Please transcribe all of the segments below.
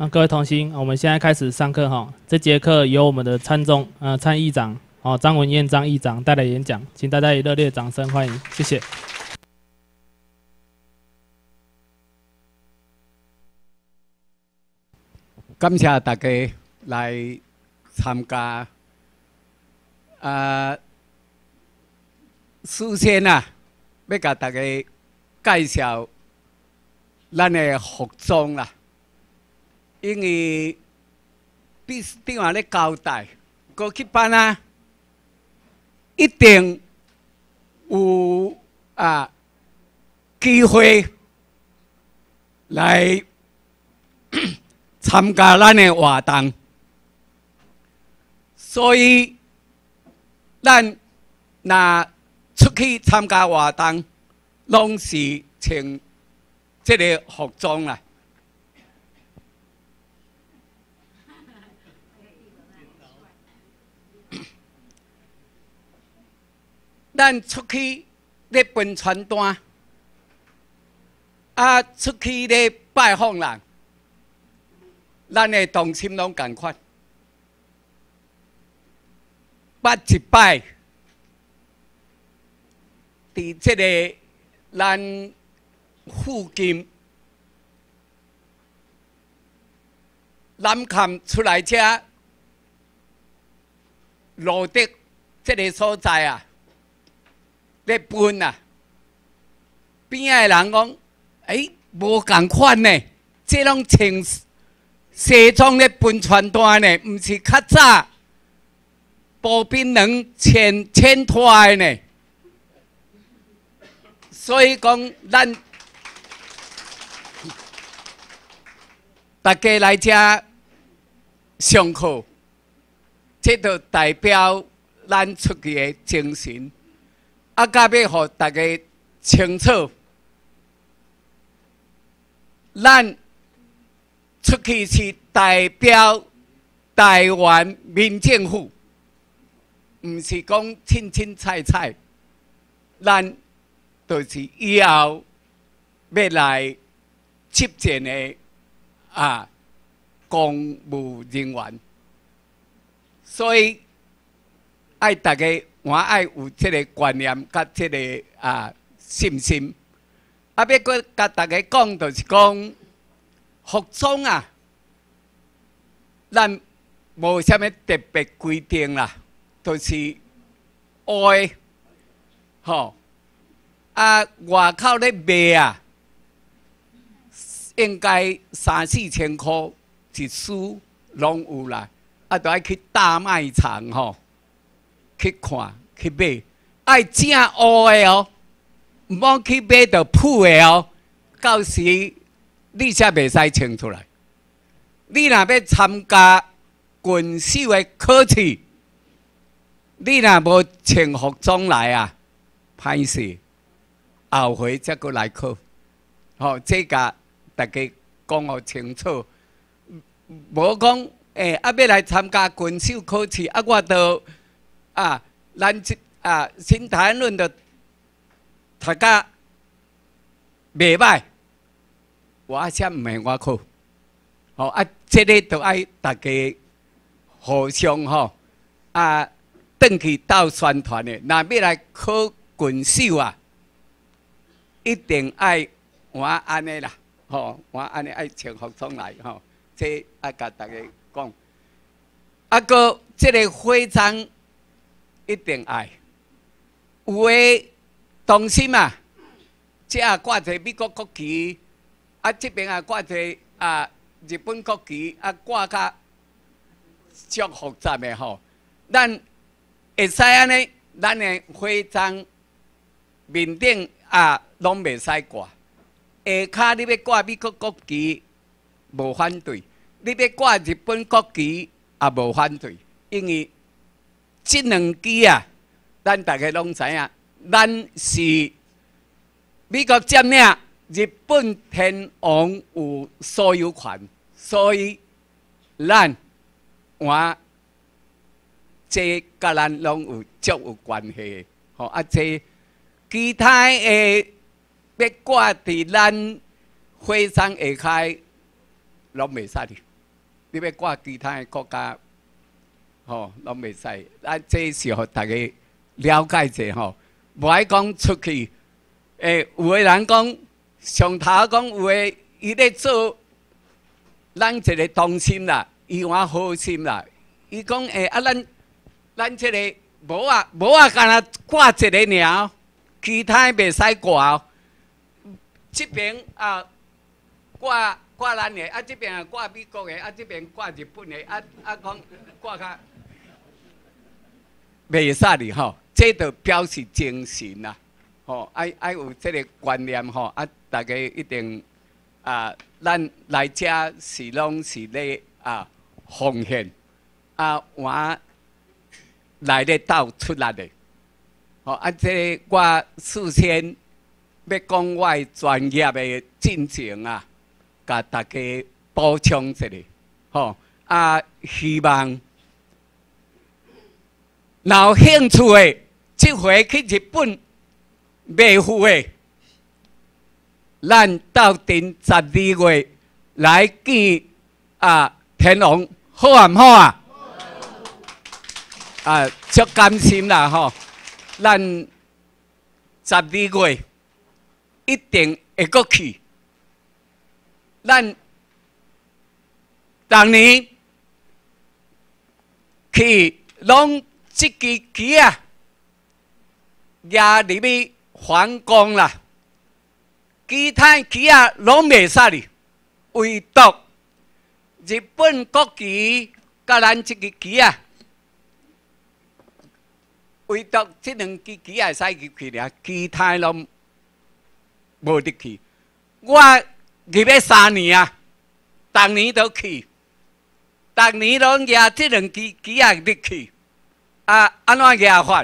那各位同心，我们现在开始上课哈。这节课由我们的参中呃参议长哦张文燕张议长带来演讲，请大家以热烈掌声欢迎，谢谢。感谢大家来参加。啊，首先啊，要甲大家介绍咱的服装啦，因为必须顶下咧交代，过去班啊，一定有啊机会来 参加咱的活动，所以。咱若出去参加活动，拢是穿这个服装啦。咱出去咧分传单，啊，出去咧拜访人，咱的动心拢共款。捌一摆，伫即个咱附近南坎出来车路的即个所在啊，咧分啊，边个人讲，哎，无共款呢，即拢穿西装咧分传单呢，毋是较早。步兵能牵牵拖呢，所以讲咱大家来遮上课，这就代表咱出去的精神。啊，甲要互大家清楚，咱出去是代表台湾民政府。毋是讲清清菜菜，咱就是以后要来接见的啊公务人员，所以爱大家我爱有这个观念，甲这个啊信心。啊，要搁甲大家讲，就是讲服装啊，咱无虾米特别规定啦。就是爱，吼啊！外口咧卖啊，应该三四千块一束拢有啦。啊，都爱去大卖场吼去看去买，爱正乌的哦，毋好去买到破的哦。到时你才袂使穿出来。你若要参加军校的考试。你若无穿服装来啊，歹势，后回再过来考。吼，这个大家讲好清楚。无讲诶，啊要来参加军校考试，啊我都啊，咱这啊新台论的大家袂歹，我先毋系我考。吼啊，这个都爱大家互相吼啊。登去到宣传的，那要来考军校啊，一定爱我安尼啦，吼，我安尼爱穿服装来吼，这爱甲大家讲。啊个，这个徽章一定爱，有诶东西嘛，这啊挂着美国国旗，啊这边啊挂着啊日本国旗，啊挂较足复杂的吼，咱。会使安尼，咱的徽章面顶啊，拢袂使挂。下骹你要挂美国国旗，无反对；你要挂日本国旗，也无反对。因为这两支啊，咱大家拢知影，咱是美国占领，日本天皇有所有权，所以咱我。这甲咱拢有足有关系，吼啊！这其他诶要挂伫咱徽章下开拢袂使哩，你要挂其他诶国家，吼，拢袂使。咱这是互大家了解者吼，无爱讲出去。诶，有个人讲，上头讲有诶，伊咧做咱一个同心啦，伊话好心啦。伊讲诶，啊，咱咱这个无啊无啊，干那挂一个鸟，其他袂使挂。这边啊挂挂咱的，啊这边啊挂美国的，啊这边挂日本的，啊啊讲挂较袂使哩吼，这就表示精神啦。吼，爱爱有这个观念吼，啊，大家一定啊，咱来遮是拢是咧啊奉献。啊，我来咧斗出来的，吼，啊，这我事先要讲我专业的进程啊，甲大家补充一下，吼，啊，希望有兴趣的，这回去日本。买户的，咱到阵十二月来见啊天王，好啊唔好啊？啊，足甘心啦吼！咱十二月一定会过去。咱当年去拢即支旗啊，压入去。皇宫啦，其他旗啊拢袂使哩，唯独日本国旗甲咱这个旗啊，唯独这两支旗啊使入去俩，其他拢无得去。我入去三年啊，逐年都去，逐年拢举这两支旗啊入去，啊安怎举法？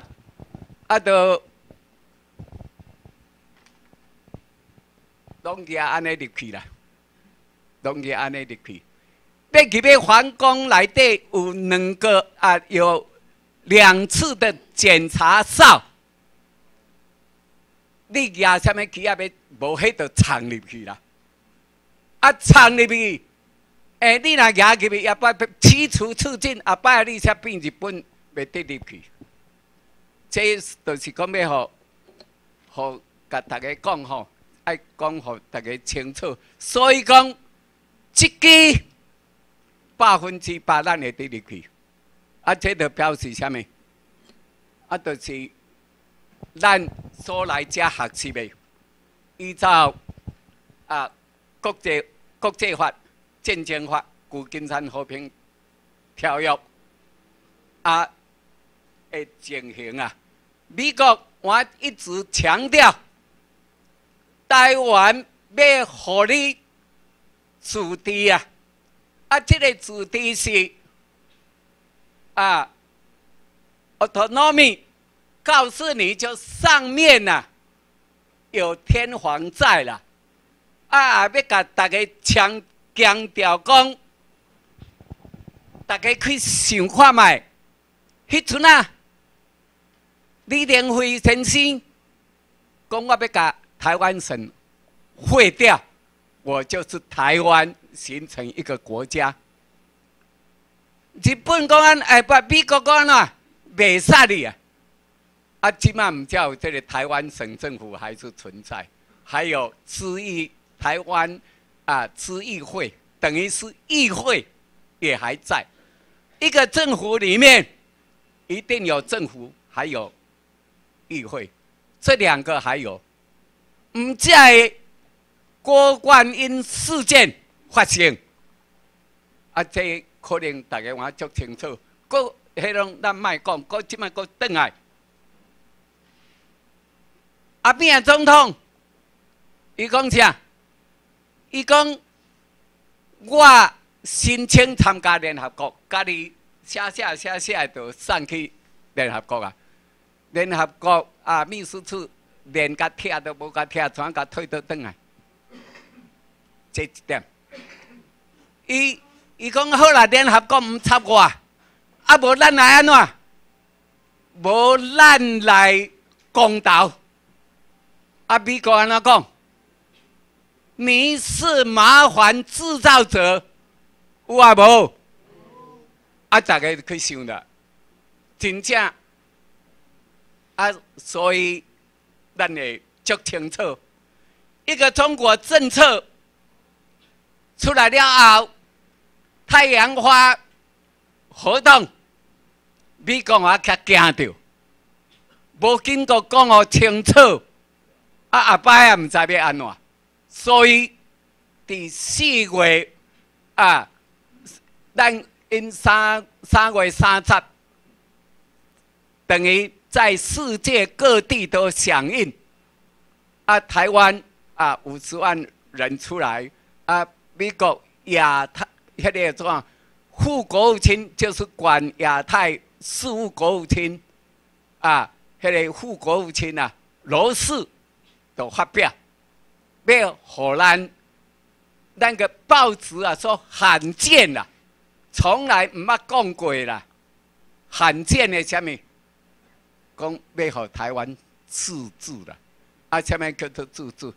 啊都。拢也安尼入去啦，拢也安尼入去。要去要皇宫内底有两个啊，有两次的检查哨。你举什么旗啊？要无迄就藏入去啦。啊，藏入去，诶，你若举入去，也摆起初促进，后摆你才变日本要得入去。这就是讲要互，互甲大家讲吼。爱讲互大家清楚，所以讲，即支百分之百咱会得入去，啊，这就表示啥物？啊，就是咱所来遮学习的，依照啊国际国际法、战争法、旧金山和平条约啊的情形啊，美国我一直强调。台湾要合理自治啊！啊，这个自治是啊，autonomy，告诉你就上面呐有天皇在了啊！要甲大家强强调讲，大家去想看卖，迄阵啊，李登辉先生讲我要把。台湾省废掉，我就是台湾形成一个国家。日本公安哎不，美国公安啊，袂杀你啊！啊，起码唔叫这个台湾省政府还是存在，还有知议台湾啊，知议会等于是议会也还在。一个政府里面一定有政府，还有议会，这两个还有。唔在郭冠英事件发生，啊，这可能大家我足清楚。过迄种咱卖讲，过即卖过转来。阿扁总统，伊讲啥？伊讲我申请参加联合国，家己写写写写就送去联合国啊。联合国啊，秘书处。连甲拆都无甲拆，全甲推倒转来。这一点，伊伊讲好啦，联合国毋插我，啊无咱来安怎？无咱来公道。啊，美国安怎讲？你是麻烦制造者，有啊无？啊，大家去想啦，真正啊，所以咱会足清楚，一个中国政策出来了后，太阳花活动，美国也较惊着，无经过讲好清楚，啊阿爸也毋知要安怎，所以第四月啊，咱。因三三月三十，等于在世界各地都响应。啊，台湾啊，五十万人出来。啊，美国亚太迄个怎副国务卿就是管亚太事务国务卿。啊，迄个副国务卿啊，罗斯都发表，要荷兰那个报纸啊说罕见啦。从来唔捌讲过啦，罕见的什么？讲要互台湾自治啦，啊，啥物叫做自治？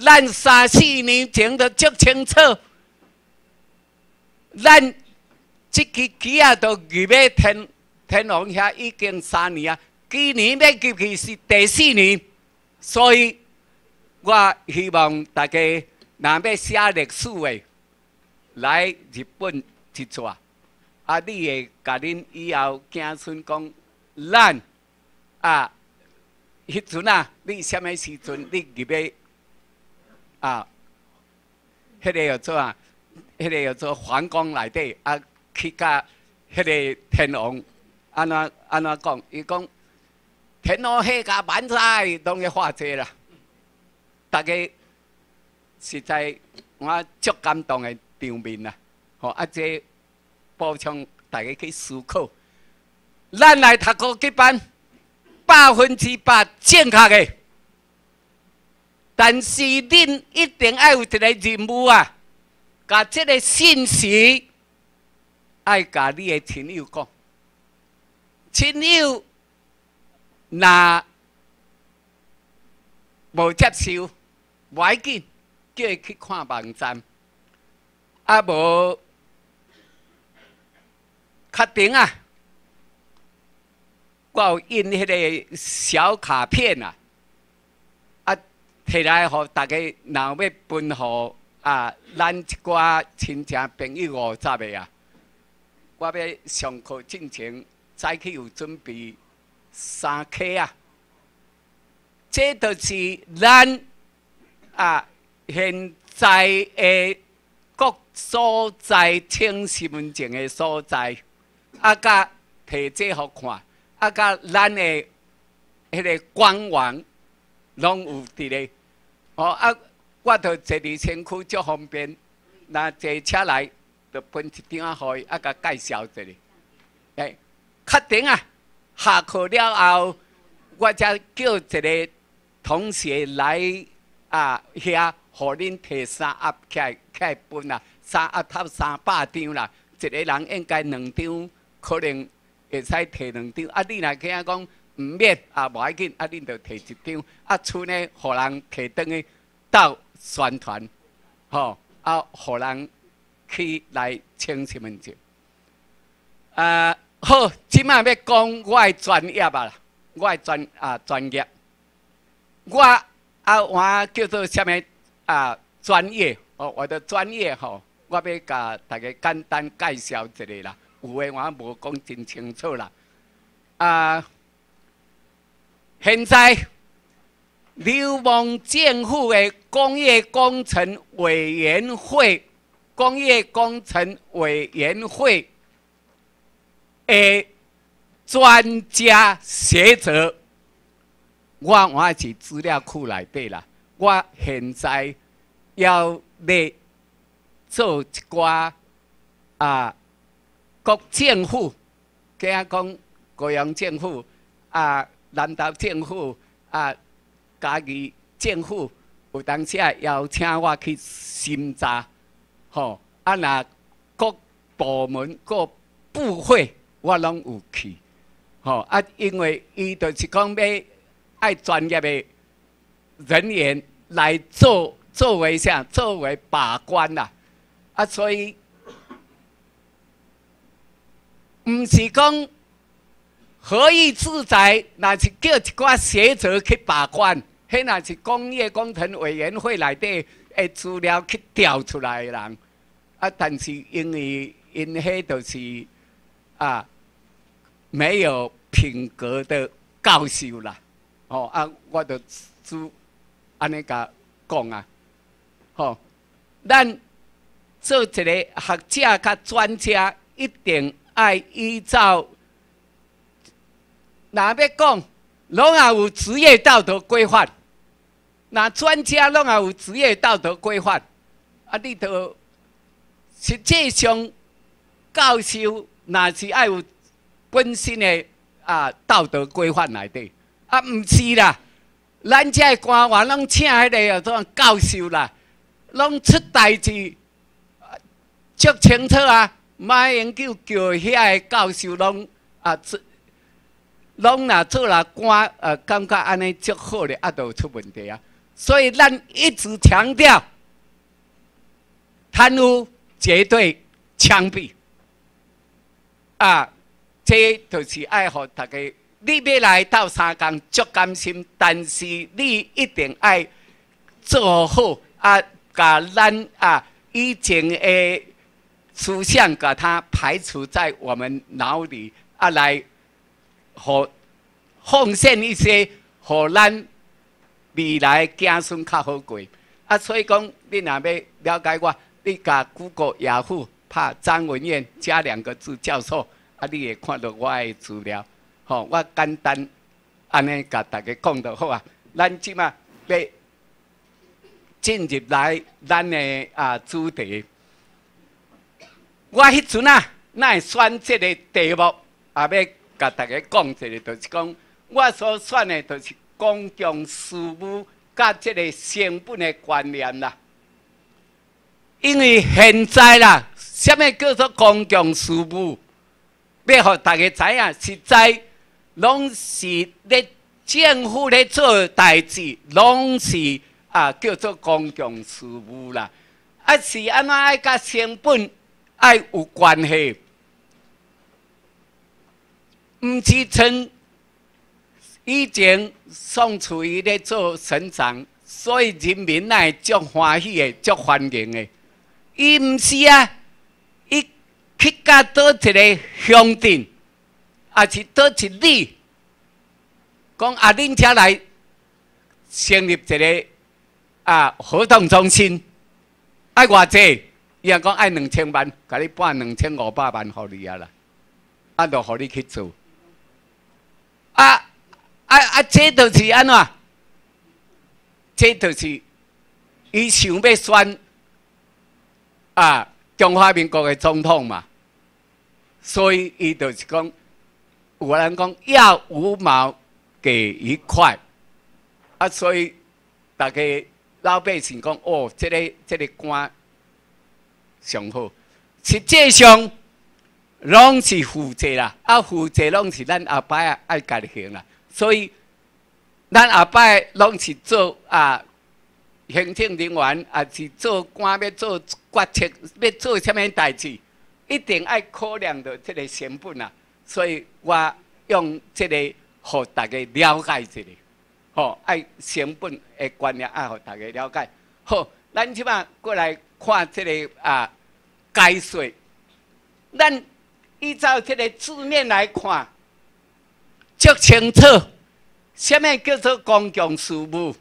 咱三四年前都足清楚，咱即支旗啊都预备天天皇遐已经三年啊，今年要入去是第四年，所以我希望大家若要写历史的来日本。一撮，啊！你会甲恁以后子孙讲，咱啊，迄阵啊，你什么时阵你入去啊？迄个叫做啊，迄个叫做皇宫内底啊，去甲迄个天王安怎安怎讲？伊讲天皇下甲万岁，拢要画这啦。大家实在我足感动的场面啊！吼，啊这。补充大家去思考，咱来读高级班，百分之百正确的。但是恁一定要有一个任务啊，把这个信息爱甲你的亲友讲，亲友那无接受，要紧叫伊去看网站，啊无。确定啊！我印迄个小卡片啊，啊，摕来互大家，若要分互啊，咱一寡亲戚朋友五十个啊。我要上课进前早起有准备三克啊。这就是咱啊现在的各所在清身份证的所在。啊，甲摕这互看，啊，甲咱的迄个官网拢有伫咧。哦，啊，我着坐伫身躯足方便，若坐车来，着分一张互伊，啊，甲介绍一下。哎，确定啊！下课了后，我才叫一个同学来啊遐，互恁摕三盒起来，起来分啦，三盒头三百张啦，一个人应该两张。可能会使摕两张，啊！你若听讲毋免，啊，无要紧，啊，恁就摕一张，啊，剩呢，互人摕倒去到宣传，吼，啊，互人去来清身份证。啊，好，即摆要讲我的专业啊，我的专啊专业，我啊我叫做啥物啊专业，哦，我的专业吼，我要甲大家简单介绍一下啦。有诶，我无讲真清楚啦。啊，现在流氓政府的工业工程委员会、工业工程委员会的专家学者，我我是资料库内底啦。我现在要来做一寡啊。国政府，加讲高阳政府啊，南投政府啊，嘉义政府有当时啊邀请我去审查，吼啊那各部门各部会我拢有去，吼啊因为伊就是讲要爱专业的人员来做作为啥作为把关啦，啊所以。毋是讲何以自在，那是叫一寡学者去把关，迄那是工业工程委员会内底诶资料去调出来的人。啊，但是因为因迄就是啊，没有品格的教授啦，哦啊，我就只安尼甲讲啊，吼，咱做一个学者甲专家，一定爱依照，哪要讲，拢也有职业道德规范，那专家拢也有职业道德规范，啊，你都。实际上，教授那是爱有本身的啊道德规范来的，啊，毋是啦。咱这官员拢请迄个啊，种教授啦，拢出代志，足清楚啊。马研究叫遐个教授拢啊做，拢若做了官，呃，感觉安尼足好咧，啊，都出问题啊。所以咱一直强调贪污。绝对枪毙啊！这就是爱好大家。你要来到三江足甘心，但是你一定爱做好啊！甲咱啊以前的思想，把它排除在我们脑里啊，来和奉献一些，和咱未来子孙较好过啊！所以讲，你若要了解我。你甲 Google 雅虎拍张文燕加两个字教授，啊，你会看到我的资料。吼，我简单安尼甲大家讲就好啊。咱即马要进入来咱的啊主题。我迄阵啊，那选即个题目，也要甲大家讲一个，就是讲我所选的，就是公共事务甲这个成本的观念啦。因为现在啦，什么叫做公共事务？要互大家知影，实在拢是咧政府咧做代志，拢是啊叫做公共事务啦。啊，是安怎爱甲成本爱有关系？毋是像以前宋楚瑜咧做省长，所以人民会足欢喜的，足欢迎的。伊毋是啊，伊去到倒一个乡镇，啊是倒一里，讲啊，恁遮来成立一个啊活动中心，爱偌济？伊也讲爱两千万，甲你拨两千五百万互你啊啦，啊，就互你去做。啊啊啊！这就是安怎？这就是伊想要选。啊，中华民国的总统嘛，所以伊就是讲，有人讲要五毛给一块，啊，所以大家老百姓讲哦，这个这个官上好，实际上拢是负责啦，啊，负责拢是咱阿伯爱家己行啦，所以咱阿伯拢是做啊。行政人员也是做官，要做决策，要做什么代志，一定爱考量到这个成本啊。所以我用这个，互大家了解一下，吼，爱成本的观念，爱互大家了解。好，咱即摆过来看这个啊，解说。咱依照这个字面来看，足清楚，什么叫做公共事务？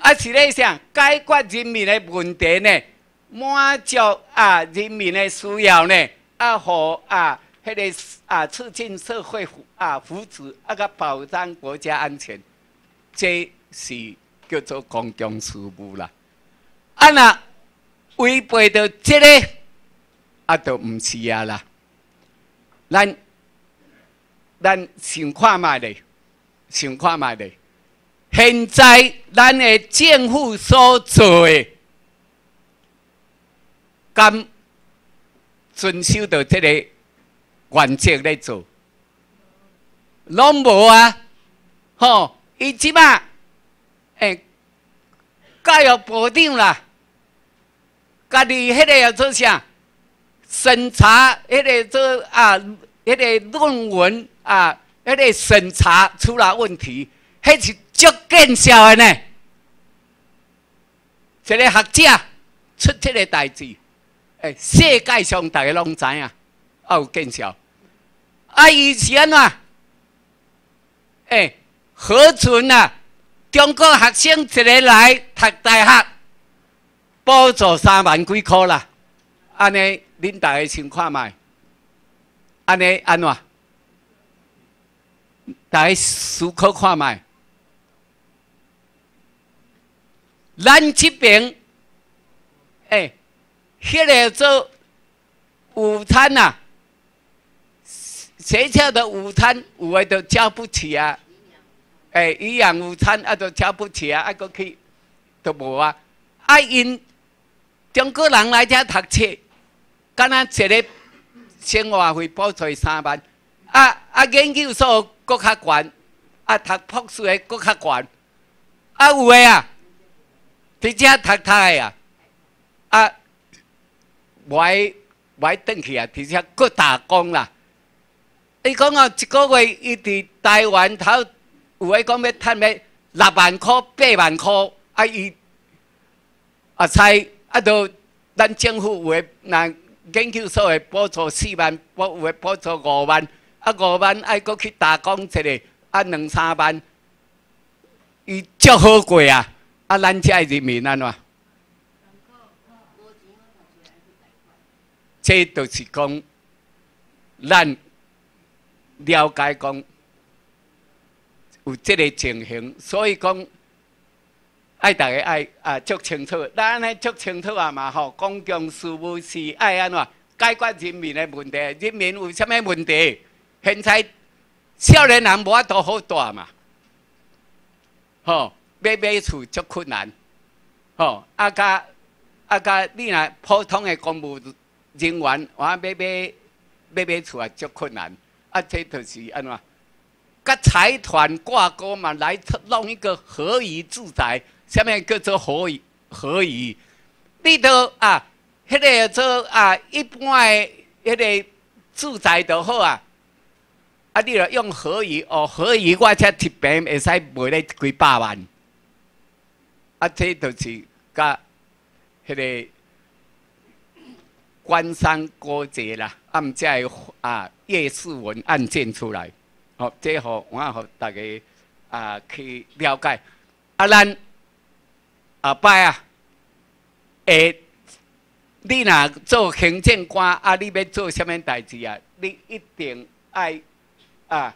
啊，是咧想解决人民的问题呢，满足啊人民的需要呢，啊和啊迄个啊促进社会啊福祉，啊个保障国家安全，这是叫做公共事务啦。啊那违背到这个，啊都毋是啊啦。咱咱想看卖咧，想看卖咧。现在咱的政府所做的，敢遵守到这个原则来做，拢无啊！吼，伊即马，诶，教育部长啦，家己迄个要做啥？审查迄个做啊迄个论文啊，迄个审查出了问题，迄是足见效的呢。一个学者出这个代志，诶，世界上大家拢知影，也有见效。啊，以前啊，诶，何存啊？中国学生一个来读大学，补助三万几箍啦。安尼，恁大家先看卖。安尼安怎？大家思考看卖。咱这边，诶，迄个做午餐呐，学校的午餐有诶都交不起啊。诶，营养午餐啊都交不起啊，啊个去都无啊。啊因中国人来遮读册，敢若一个生活费补助三万，啊啊研究所搁较悬，啊读博士的搁较悬，啊有诶啊。伫遮读读诶啊，啊，歪歪转去啊，伫遮搁打工啦。伊讲哦，一个月伊伫台湾头有诶讲要趁要六万箍、八万箍，啊伊啊猜啊都咱政府有诶那研究所诶补助四万，补有诶补助五万，啊五万爱搁去打工一个，啊两三万，伊足好过啊。啊，咱遮诶人民安怎？这就是讲，咱了解讲有这个情形，所以讲爱大家爱啊，足清楚。咱安尼足清楚啊嘛吼，公共事务是爱安怎解决人民的问题？人民有啥物问题？现在少年人无法度好大嘛，吼。买买厝足困难，吼！啊甲啊甲你若普通的公务人员，我买买买买厝也足困难。啊，这就是安怎？甲财团挂钩嘛，来弄一个合宜住宅，下面叫做合宜合宜。你都啊，迄个做啊一般的迄个住宅都好啊。啊，你若用合宜哦，合宜我才一平会使卖咧几百万。啊，这就是甲迄个官商勾结啦，啊，毋才啊叶世文案件出来，好，这好我好大家啊去了解。啊，咱后摆啊，诶，你若做行政官啊，你要做什么代志啊？你一定爱啊，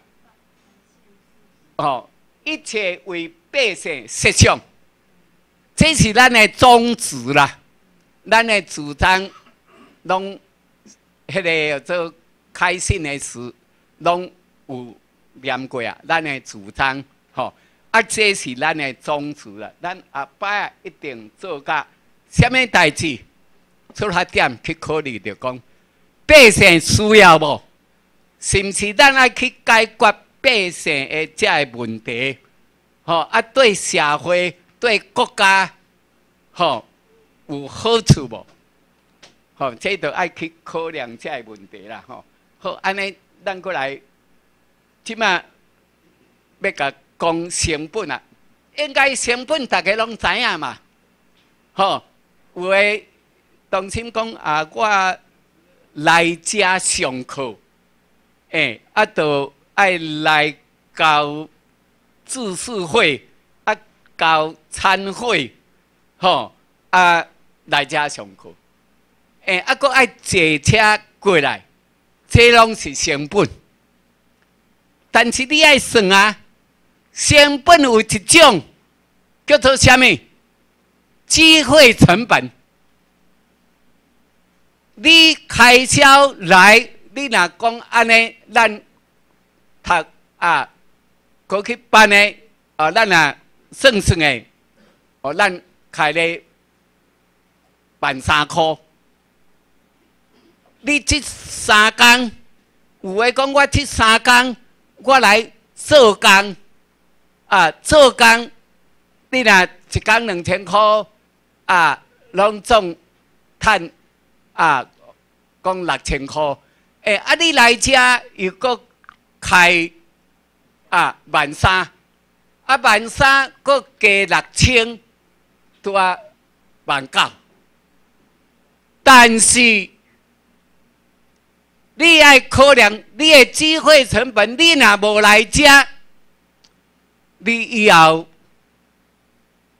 哦，一切为百姓设想。这是咱的宗旨啦，咱的主张，拢迄个做开信的事，拢有念过啊。咱的主张，吼，啊，这是咱的宗旨啦。咱下摆一定做甲什么代志，出发点去考虑着讲，百姓需要无？是毋是咱爱去解决百姓的这个问题？吼，啊，对社会。对国家，吼有好处无？吼，这都爱去考量这个问题啦，吼。好，安尼咱过来，即马要甲讲成本啊，应该成本大家拢知影嘛，吼。有诶，当心讲啊，我来遮上课，诶，啊，都爱来交知识会。交餐会，吼啊来遮上课，诶，啊，搁爱坐车过来，这拢是成本。但是你爱算啊，成本有一种叫做啥物？机会成本。你开销来，你若讲安尼，咱读啊，过去办的啊，咱啊。算算诶，哦，咱开咧办三箍，你这三工，有诶讲我这三工，我来做工，啊，做工，你若一工两千箍，啊，拢总趁啊，讲六千箍，诶，啊，你来遮又搁开啊万三，啊万三搁加六千，拄啊万九。但是你爱考量你的机会成本，你若无来遮，你以后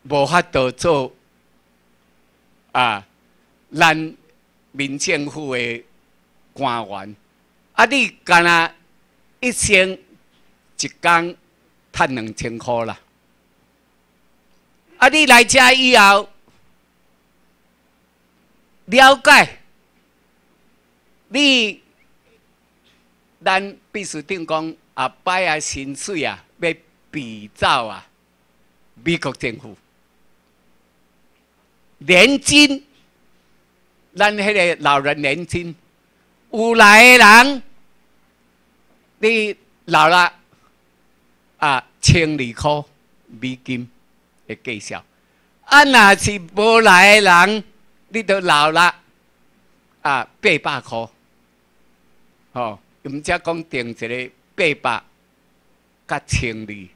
无法度做啊，咱民政府的官员。啊，你干那一生一工赚两千块啦？啊，你来遮以后了解，你咱必须定讲啊，摆啊薪水啊，要比照啊美国政府年金，咱迄个老人年金。有来的人，你老了啊，千二块美金的计数；啊，若是无来的人，你都老了啊，八百块。哦，毋则讲定一个八百甲千二。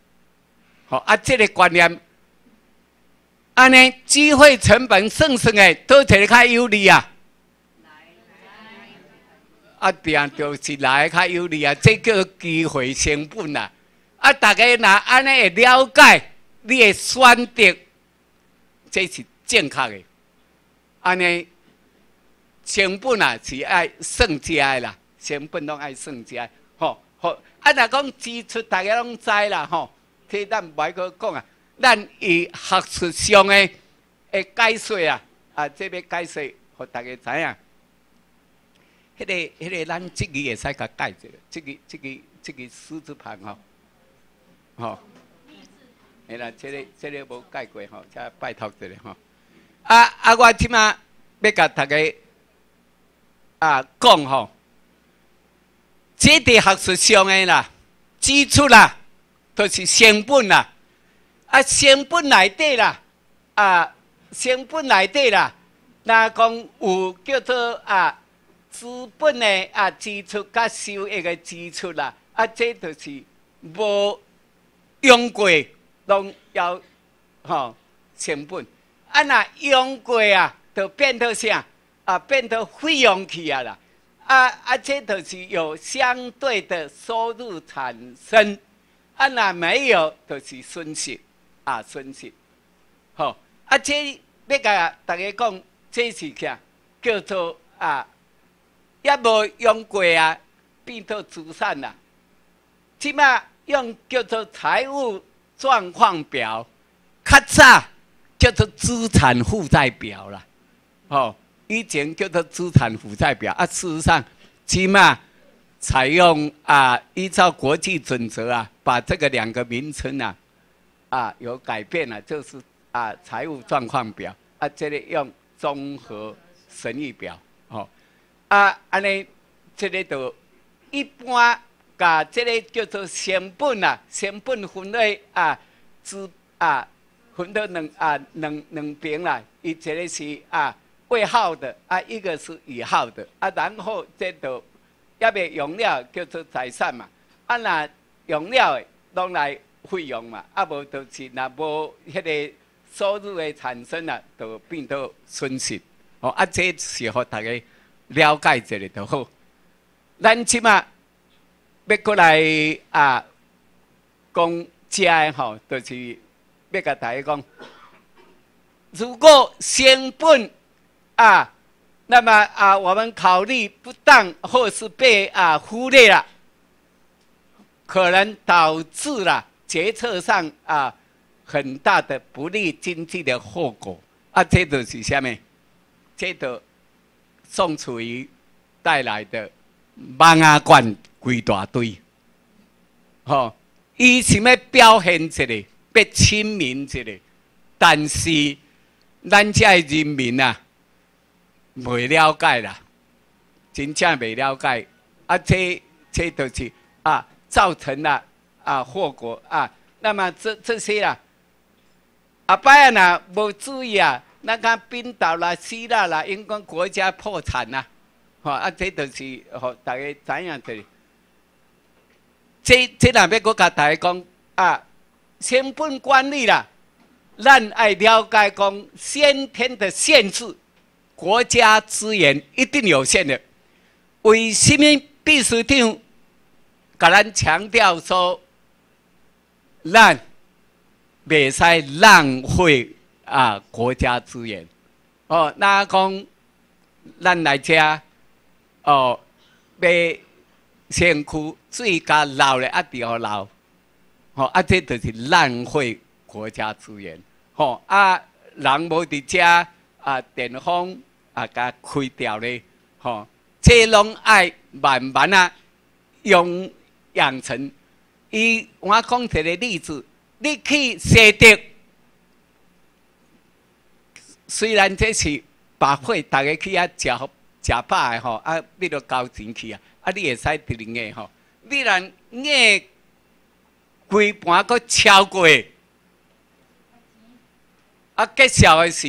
好啊，这个观念，安尼机会成本算算的，都摕较有利啊。啊，定就是来较有利啊！这个机会成本啊！啊，大家若安尼会了解，你的选择，这是正确的。安尼成本啊是爱算价的啦，成本拢爱算价，吼吼。啊，若讲支出，大家拢知啦，吼。替咱唔爱去讲啊，咱以学术上的诶解说啊，啊，这要解说，互大家知影。迄个、迄个，咱即个会使甲改一下，即个、即个、即个狮子盘吼，吼，哎啦，即个、即个无改过吼，请拜托一下吼。啊啊，我即马要甲大家啊讲吼，即个学术上的啦，支出啦，都是成本啦，啊，成本内底啦，啊，成本内底啦，那讲有叫做啊。资本的啊支出甲收益的支出啦，啊，这就是无用过，拢要吼成本。啊，那用过啊，就变到啥？啊，变到费用去啊啦。啊啊，这就是有相对的收入产生。啊，若没有，就是损失啊，损失。好，啊，这要甲大家讲，这是啥？叫做啊。也无用过啊，变做资产啦。即马用叫做财务状况表，较早叫做资产负债表啦。哦，以前叫做资产负债表啊。事实上，起码采用啊，依照国际准则啊，把这个两个名称啊啊有改变了，就是啊财务状况表啊，这里用综合损益表哦。啊，安尼，这里都一般，甲这个叫做成本啊，成本分类啊，资啊，分到两啊两两边啦。伊一个是啊未耗的，啊一个是以号的，啊然后这都也未用了叫做财产嘛，啊那用了的拢来费用嘛，啊无就是那无迄个收入的产生啊，就变到损失。哦，啊这是互大家。了解一下就好。咱即马要过来啊，讲遮吼，就是要甲大家讲，如果成本啊，那么啊，我们考虑不当或是被啊忽略了，可能导致了决策上啊很大的不利经济的后果。啊，这都是虾米？这都。宋楚瑜带来的万阿冠归大堆，吼，伊想要表现一个，要亲民一个，但是咱遮人民啊，未了解啦，真正未了解，啊，这这都是啊，造成了啊祸果啊。那么这这些啊，阿伯啊，若无注意啊。那个冰岛啦、希腊啦，英国国家破产啦，吼啊，这就是吼大家知影的。这这两边国家大家讲啊，成本管理啦，咱爱了解讲先天的限制，国家资源一定有限的。为什么秘书长甲咱强调说，咱袂使浪费啊国家资源？哦，那讲咱来遮哦，要先区水加流咧，一定要流。吼，啊，这就是浪费国家资源。吼，啊，人无伫遮啊，电风啊，甲开掉咧。吼，这拢爱慢慢啊，养养成。伊我讲一个例子，你去赊得。虽然这是百货，大家去遐食食饱的吼，啊，你都交钱去啊，啊，你会使伫零个吼。你然硬规盘佫超过，啊，结销的时，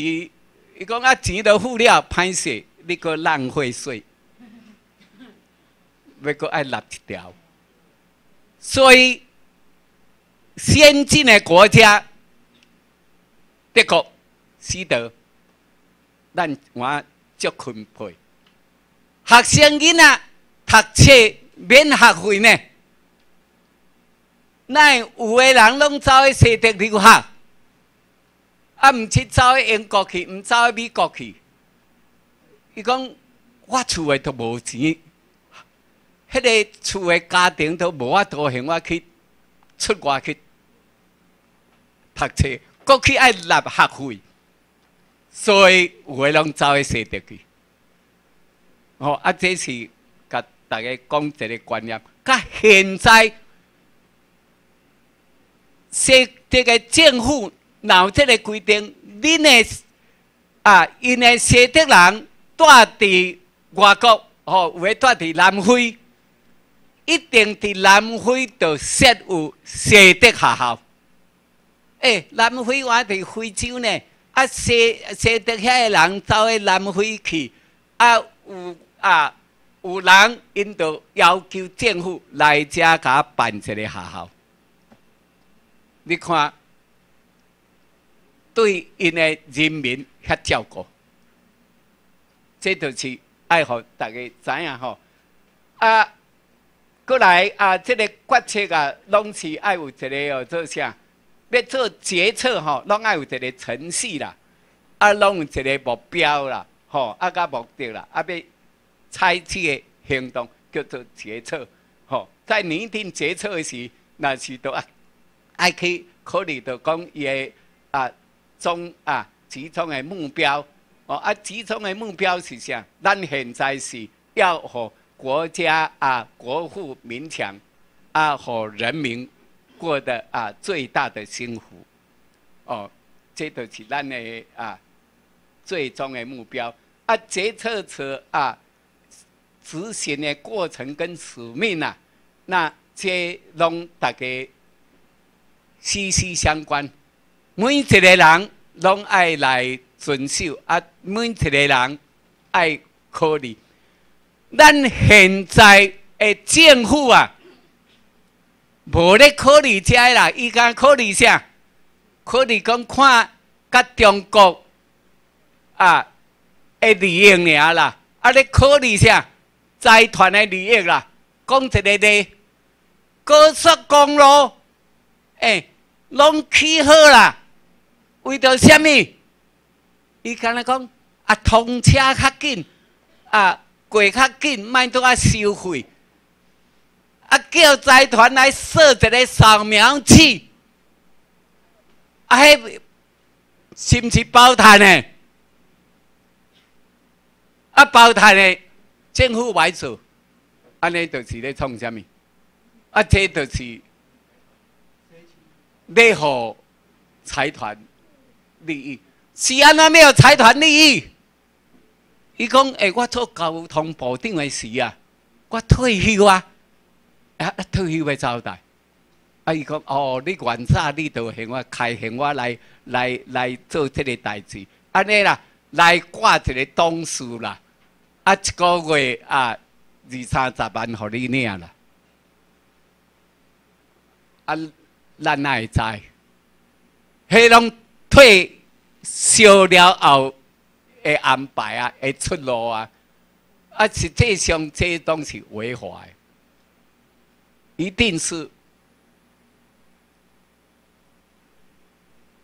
伊讲啊，钱都付了，歹势，你搁浪费税，要搁爱纳一条。所以，先进的国家，德国、西德。咱我足钦佩，学生囡仔读册免学费呢？那有个人拢走去西德留学，啊，毋去走去英国去，毋走去美国去。伊讲我厝诶都无钱，迄个厝诶家庭都无法度向我去出外去读册，过去爱纳学费。所以有诶拢走去西德去，哦啊，这是甲大家讲一个观念。甲现在，西这个政府闹这个规定，恁诶啊，因诶西德人住伫外国，哦，有诶住伫南非，一定伫南非就设有西德学校。诶，南非我伫非洲呢。啊，西西德遐个人走去南非去，啊有啊有人因着要求政府来遮甲办一个学校。你看，对因的人民遐照顾，这就是爱互大家知影吼。啊，过来啊，这个决策啊，拢是爱有一个哦，做啥？要做决策吼，拢爱有一个程序啦，啊，拢有一个目标啦，吼，啊，甲目的啦，啊，要采取的行动叫做决策，吼，在拟定决策时，那是都爱爱去考虑到讲伊的啊中啊集中的目标，哦，啊，集中的目标是啥？咱现在是要和国家啊国富民强，啊，和人民。过得啊最大的幸福，哦，这都是咱的啊最终的目标。啊，决策者啊执行的过程跟使命啊，那这拢大家息息相关。每一个人拢爱来遵守，啊，每一个人爱考虑。咱现在的政府啊。无咧考虑遮啦，伊敢考虑啥？考虑讲看甲中国啊的利益尔啦，啊咧考虑啥？财团的利益啦。讲一个咧，高速公路，诶，拢起好啦。为着虾米？伊敢若讲啊，通车较紧，啊，过较紧，莫拄啊收费。啊！叫财团来设一个扫描器，啊，迄是毋是包摊的？啊，包摊的政府买做，安尼就是咧创啥物？啊，这就是咧互财团利益。是安怎没有财团利益？伊讲：诶，我做交通部长的时啊，我退休啊。啊！退休要交代，啊！伊讲哦，你原早你就向我开向我来来来做这个代志，安尼啦，来挂一个董事啦，啊，一个月啊，二三十万互你领啦。啊，咱哪会知？迄拢退休了后的安排啊，的出路啊，啊，实际上这东西违法的，一定是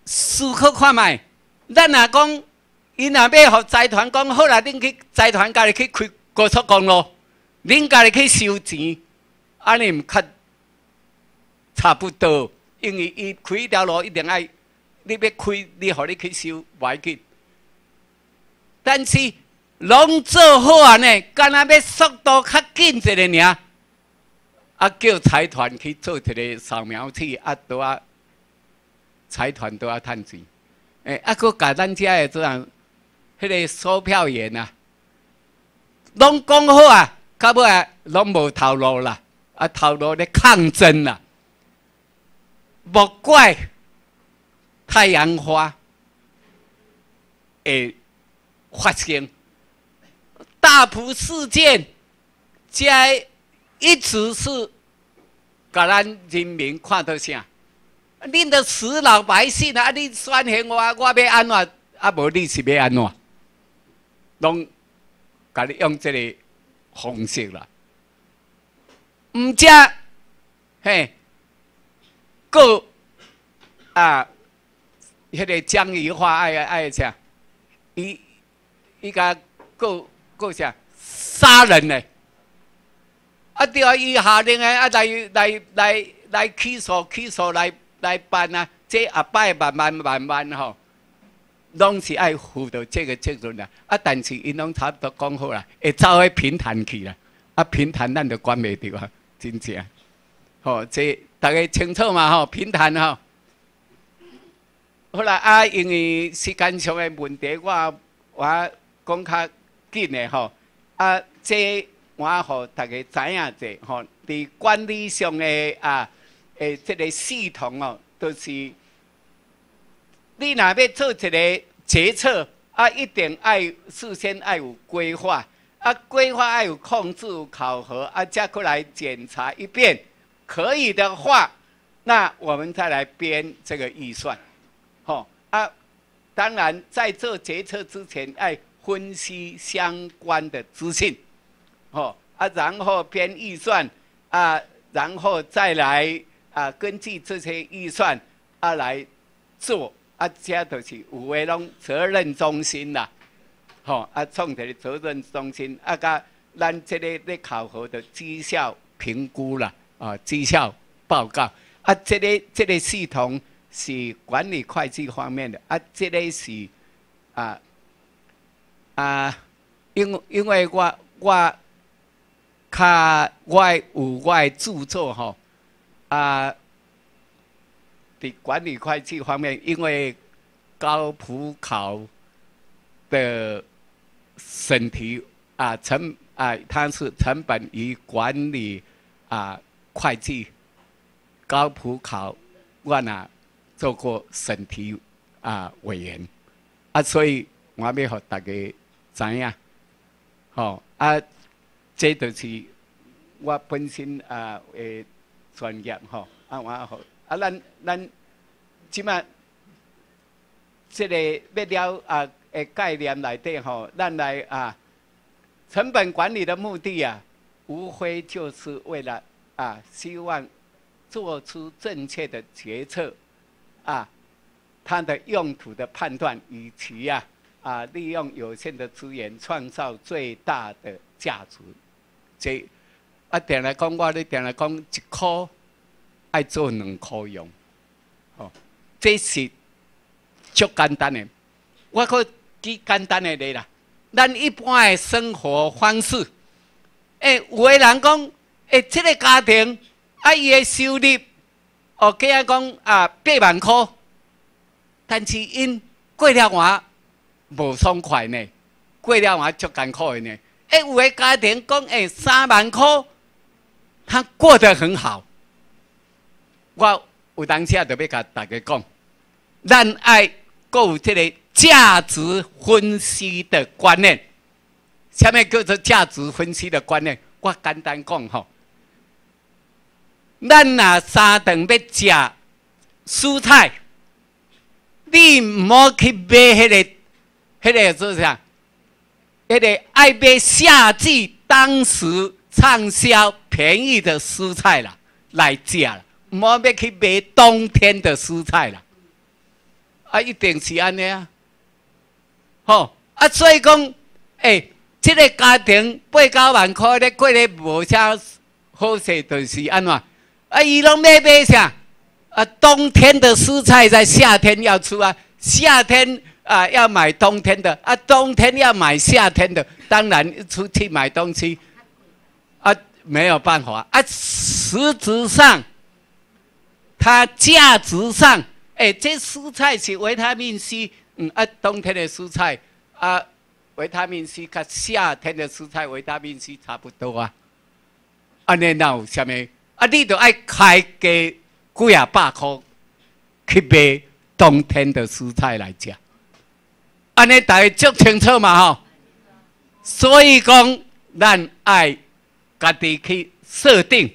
思考看卖。咱若讲，伊若要互财团讲好啦，恁去财团家己去开高速公路，恁家己去收钱，安尼毋较差不多。因为伊开一条路一定爱，你要开，你互你去收，要紧。但是拢做好啊呢，干那要速度较紧一个尔，啊叫财团去做一个扫描器，啊都啊财团都啊趁钱。诶，啊，佫甲咱遮诶这样，迄个售票员啊，拢讲好啊，到尾啊，拢无头路啦，啊，头路咧抗争啦，莫怪太阳花会发生大埔事件，即一直是甲咱人民看到啥？恁的死老百姓啊！你选选我，我要安怎？啊，无你是要安怎？拢甲你用这个方式啦。毋则，嘿，个啊，迄个江宜花爱爱啥？伊伊甲个个啥？杀人呢？啊，对啊，伊下令诶，啊来来来来起诉起诉来。来办啊！这阿拜慢慢慢慢吼，拢是爱负到这个责任啦。啊，但是因拢差不多讲好啦，会走去平潭去啦。啊，平潭咱就管袂着啊，真正。吼，这大家清楚嘛？吼，平潭吼。好啦，啊，因为时间上的问题，我我讲较紧的吼。啊，这我互大家知影者吼，伫管理上的啊。诶，这个系统哦，都是你若要做一个决策啊，一定爱事先爱有规划啊，规划爱有控制、考核啊，再过来检查一遍，可以的话，那我们再来编这个预算，啊。当然，在做决策之前，爱分析相关的资讯，哦啊，然后编预算啊，然后再来。啊，根据这些预算啊来做，啊，这都是有诶拢责任中心啦，吼，啊，创一个责任中心，啊，甲咱这个咧考核的绩效评估啦，啊，绩效报告，啊，这个这个系统是管理会计方面的，啊，这个是啊啊，因因为我我较我有我著作吼。啊，的管理会计方面，因为高普考的审题啊，成啊，它是成本与管理啊会计高普考，我呢做过审题啊委员。啊，所以我要和大家知影，好啊，这就是我本身啊诶。专业吼，啊我好，啊咱咱即马即个要了啊诶概念内底吼，咱来啊成本管理的目的啊，无非就是为了啊希望做出正确的决策。啊，它的用途的判断，以及啊啊利用有限的资源创造最大的价值，这。啊，定来讲，我咧定来讲，一箍爱做两箍用，哦，这是足简单的。我可举简单的例啦，咱一般的生活方式，诶，有个人讲，诶，这个家庭啊，伊的收入，哦，计啊讲啊八万箍，但是因过了我无爽快呢，过了我足艰苦的呢。诶，有诶家庭讲，诶，三万箍。他过得很好，我有当下就要甲大家讲，咱爱有即个价值分析的观念，下面叫做价值分析的观念，我简单讲吼。咱若三顿要食蔬菜，你唔好去买迄个、迄个做啥？迄个爱买夏季当时畅销便宜的蔬菜啦，来食啦，唔好要去买冬天的蔬菜啦。啊，一定是安尼啊，吼啊，所以讲，诶，这个家庭八九万块咧，过咧无啥好势，就是安怎？啊，伊拢要买啥？啊，冬天的蔬菜在夏天要出啊，夏天啊要买冬天的，啊，冬天要买夏天的，当然出去买东西，啊，没有办法啊，实质上，它价值上。哎，这蔬菜是维他命 C，嗯啊，冬天的蔬菜啊，维他命 C 跟夏天的蔬菜维他命 C 差不多啊。安尼那有啥物？啊，你都爱开几几啊百块去买冬天的蔬菜来食。安尼大家足清楚嘛吼？所以讲，咱爱家己去设定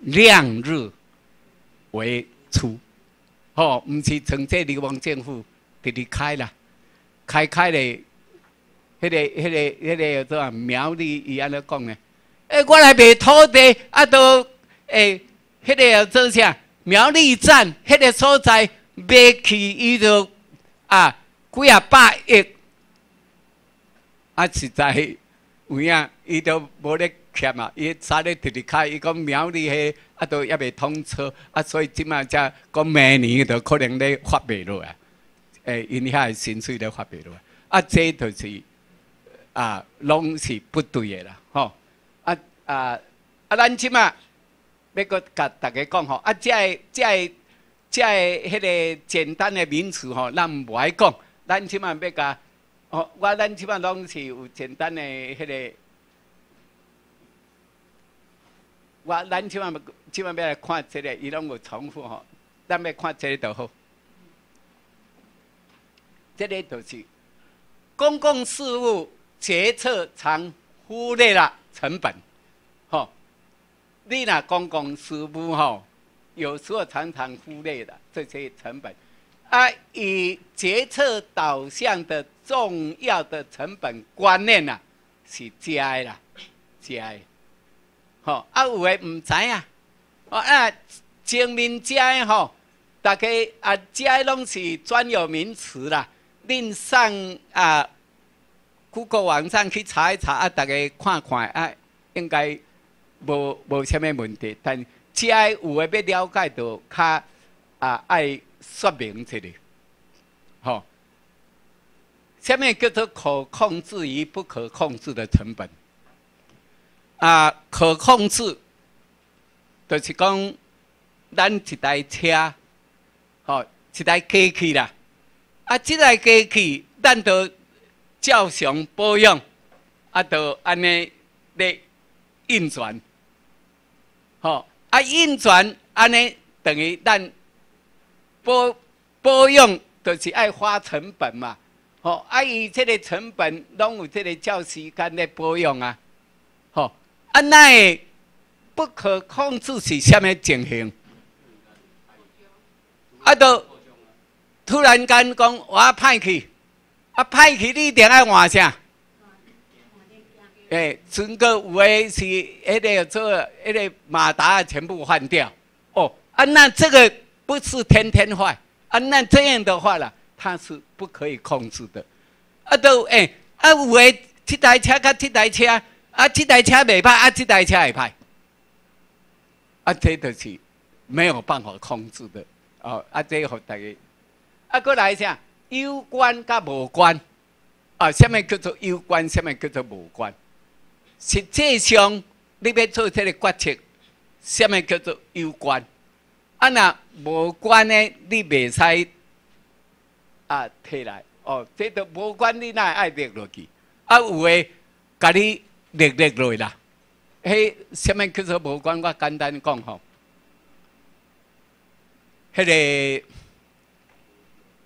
量入为出。哦，唔是从这流亡政府直直开啦，开开咧，迄个、迄个、迄个叫做苗栗伊安尼讲呢？诶，我来买土地，啊，都诶，迄个做啥？苗栗站迄个所在买去伊就啊几啊百亿，啊实在有影，伊都无咧。欠啊！伊早咧直直开，伊讲苗栗迄啊都还未通车啊，所以即马才讲明年都可能咧发袂落啊。诶，因遐薪水咧发袂落啊，这就是啊，拢是不对的啦，啊啊！咱即马要阁甲大家讲吼，啊，即个即个即个迄个简单的名词吼，咱无爱讲。咱即马要甲哦，我咱即马拢是有简单的迄个。我咱千万千万要来看这个，伊拢有重复吼。咱要看这个就好。这个就是公共事务决策常忽略了成本，你那公共事务吼，有时候常常忽略了这些成本。啊，以决策导向的重要的成本观念呐，是假的啦，假的。吼，啊有诶毋知影，哦啊，精明遮诶吼，大家啊遮拢是专有名词啦。恁上啊谷歌网站去查一查啊，大家看看啊，应该无无虾米问题。但遮有诶要了解到，较啊爱说明一下，吼，虾物叫做可控制与不可控制的成本？啊，可控制，就是讲，咱一台车，吼，一台机器啦。啊，即台机器，咱都照常保养，啊，都安尼咧运转，吼，啊，运转安尼等于咱保保养，就是爱花成本嘛，吼，啊，伊这个成本拢有这个照时间咧保养啊。吼啊，那不可控制是虾米情形？啊，都突然间讲我歹去，啊歹去你一定爱换啥？诶，整个有诶是迄个做迄个马达全部换掉。哦，啊那这个不是天天坏，啊那这样的话啦，它是不可以控制的。啊都诶，啊有诶，这台车甲这台车。啊，这台车未歹，啊，这台车会歹，啊，这就是没有办法控制的哦。啊，这好大家，啊，过来一下，有关甲无关，啊，什么叫做有关，什么叫做无关？实际上，你要做这个决策，什么叫做有关？啊，那无关呢？你未使啊，摕来哦，这都无关，你哪爱列落去？啊，有诶，甲你。列列落啦，迄什么叫做无关？我简单讲吼，迄个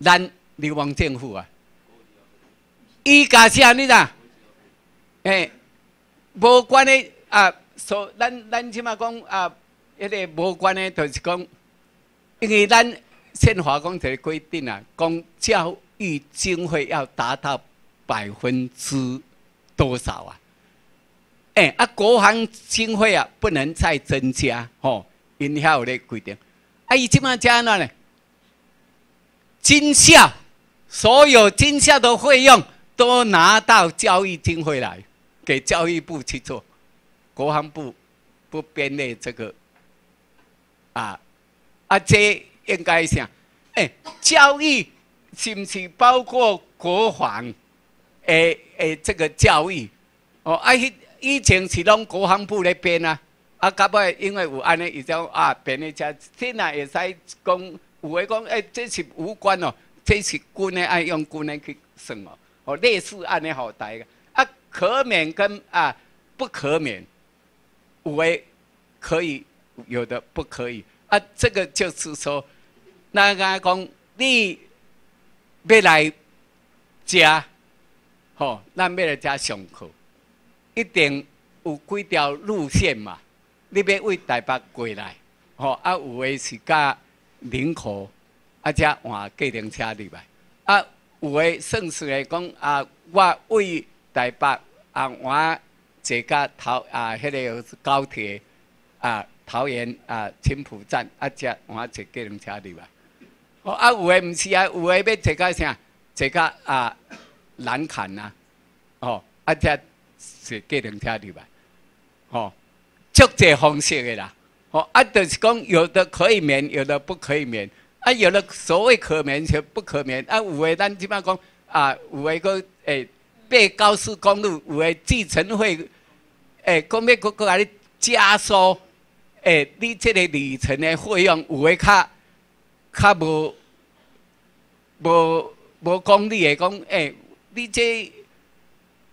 咱流亡政府啊，伊家啥你啦？诶，无关的啊，所咱咱即马讲啊，迄个无关的，就是讲，因为咱宪法讲一个规定啊，讲教育经费要达到百分之多少啊？诶，啊，国防经费啊，不能再增加，吼，因遐有咧规定。啊，伊即马加哪呢？军校所有军校的费用都拿到教育经费来。给教育部去做，国防部不编列这个啊啊，这应该想，哎，教育是不是包括国防？诶诶，这个教育哦，啊，以前是拢国防部咧编啊，啊，到尾因为有安尼，伊种啊编咧遮，现在会使讲，有诶讲，诶，这是无关哦，这是军诶爱用军诶去算哦，哦，类似安尼好大个。可免跟啊不可免，五为可以，有的不可以啊。这个就是说，那个讲你要来家，吼，咱要来家上课，一定有几条路线嘛。你要为台北过来，吼啊，有的是加林口，啊，加换计程车入来，啊，有的算是来讲啊，我为。台北啊，我坐个桃啊，迄个高铁啊，桃园啊，青浦站啊，只我坐计程车入来。哦，啊，有诶毋是啊，有诶要坐个啥？坐个啊，南坎啊，哦，啊，只坐计程车入来。哦，足这方式诶啦。哦，啊，就是讲有的可以免，有的不可以免。啊，有的所谓可免就不可免。啊，有诶咱即摆讲啊，有诶个诶。爬高速公路有诶计程费，诶，讲要搁搁甲你加收，诶，你即个里程诶费用有诶较较无无无公理诶，讲诶，你这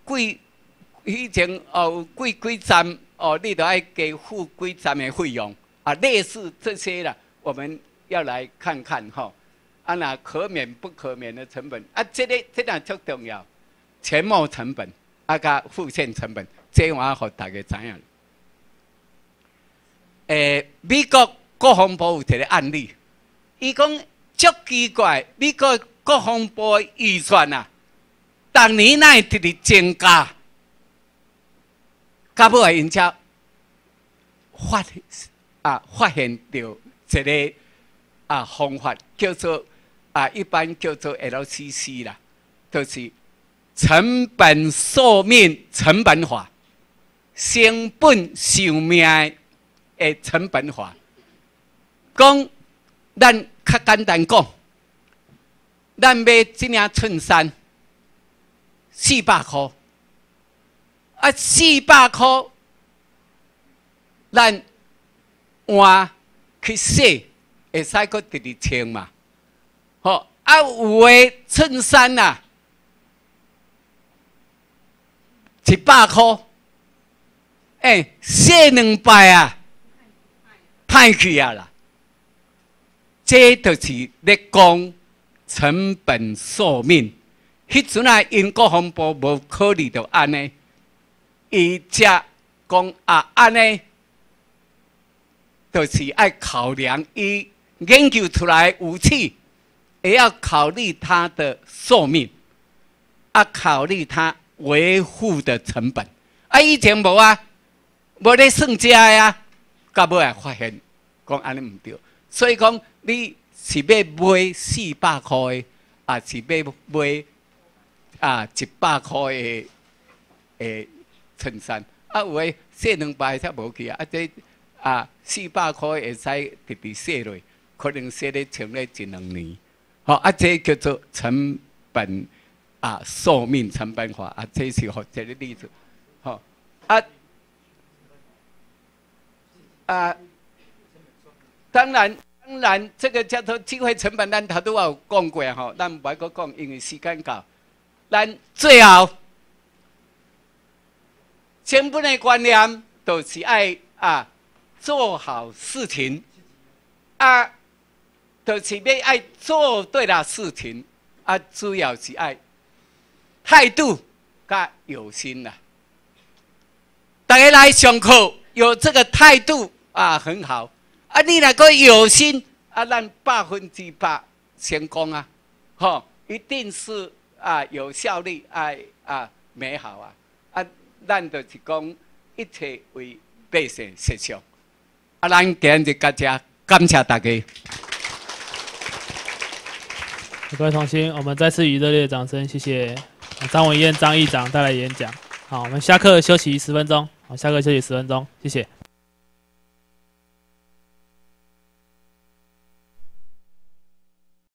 几以前哦几几站哦，你都爱给付几站诶费用。啊，类似这些啦，我们要来看看吼，啊那可免不可免的成本。啊，这个这点足重要。全部成本，啊加付现成本，这我互大家知影。诶，美国国防部有一个案例，伊讲足奇怪，美国国防部预算啊，逐年会直直增加，到尾因家发啊发现到一个啊方法，叫做啊一般叫做 LCC 啦，就是。成本寿命成本法，成本寿命的成本法。讲，咱较简单讲，咱买一件衬衫四百块，啊四百块，咱换去洗，会使个直直穿嘛？好，啊有诶衬衫呐。一百块，哎，洗两摆啊，歹去啊啦！这就是咧讲成本寿命。迄阵啊，因国防部无考虑到安尼，伊只讲啊安尼，就是爱考量伊研究出来武器，也要考虑它的寿命，啊，考虑它。维护的成本。啊，以前无啊，无咧算价呀，到尾啊发现讲安尼毋对，所以讲你是要买四百块的，啊是要买啊一百块的诶衬衫，啊有诶洗两摆才无去啊，啊这啊四百块会使直直洗落，可能洗咧穿咧一两年，好啊这叫做成本。啊，寿命成本化啊，这是好这个例子，好啊啊，当然当然，这个叫做机会成本，咱头都有讲过吼，咱唔爱个讲，因为时间够，咱最后根本的观念都是爱啊做好事情啊，都是要爱做对了事情啊，主要是爱。态度甲有心啦，大家来上课有这个态度啊，很好。啊。你那个有心啊，咱百分之百成功啊，吼，一定是啊有效率啊啊美好啊。啊，咱就是讲一切为百姓设想。啊，咱今日大家感谢大家。各位同学，我们再次以热烈的掌声，谢谢。张文燕张议长带来演讲。好，我们下课休息十分钟。好，下课休息十分钟，谢谢。